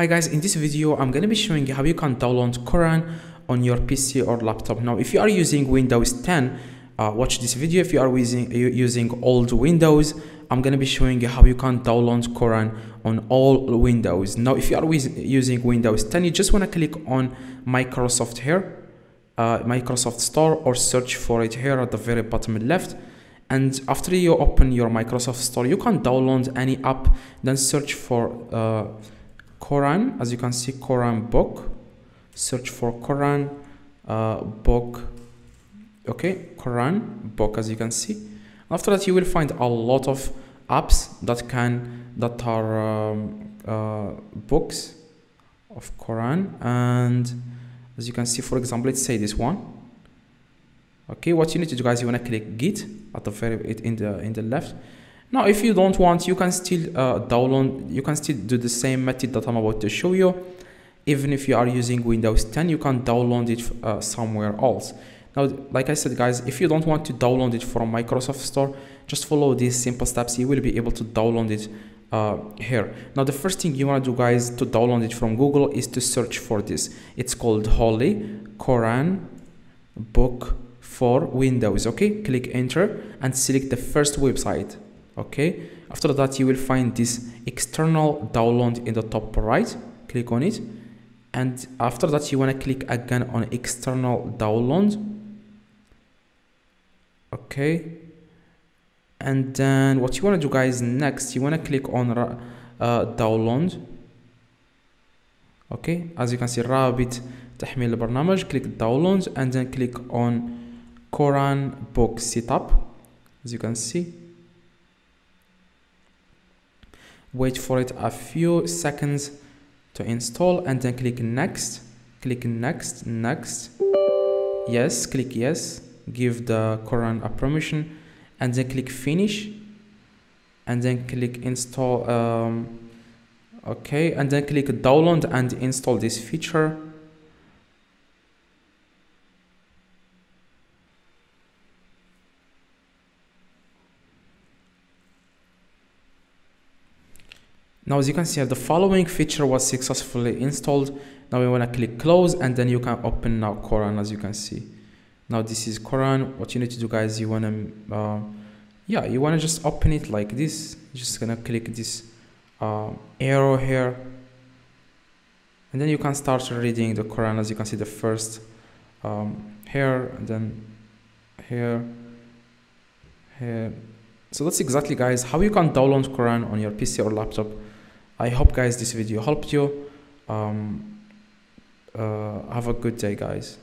Hi guys, in this video I'm going to be showing you how you can download Quran on your PC or laptop. Now if you are using Windows 10, uh, watch this video. If you are using, using old Windows, I'm going to be showing you how you can download Quran on all Windows. Now if you are using Windows 10, you just want to click on Microsoft here, uh, Microsoft Store or search for it here at the very bottom left and after you open your Microsoft Store you can download any app then search for uh, Quran. As you can see Quran book. Search for Quran uh, book. Okay Quran book as you can see. After that you will find a lot of apps that can that are um, uh, books of Quran. And as you can see for example let's say this one. Okay what you need to do guys you want to click git at the very in the in the left now if you don't want you can still uh, download you can still do the same method that i'm about to show you. Even if you are using windows 10 you can download it uh, somewhere else. Now like i said guys if you don't want to download it from microsoft store just follow these simple steps. You will be able to download it uh, here. Now the first thing you want to do guys to download it from google is to search for this. It's called holy quran book for Windows okay? Click enter and select the first website okay after that you will find this external download in the top right click on it and after that you want to click again on external download okay and then what you want to do guys next you want to click on uh, download okay as you can see رابط تحميل البرنامج click download and then click on Quran book setup as you can see Wait for it a few seconds to install and then click next click next next. Yes click yes give the Quran a permission and then click finish and then click install um, okay and then click download and install this feature now as you can see the following feature was successfully installed now we want to click close and then you can open now Quran as you can see. Now this is Quran. What you need to do guys you want to uh, yeah you want to just open it like this. Just gonna click this uh, arrow here. And then you can start reading the Quran as you can see the first um, here and then here here. So that's exactly guys how you can download Quran on your PC or laptop I hope guys this video helped you. Um, uh, have a good day guys.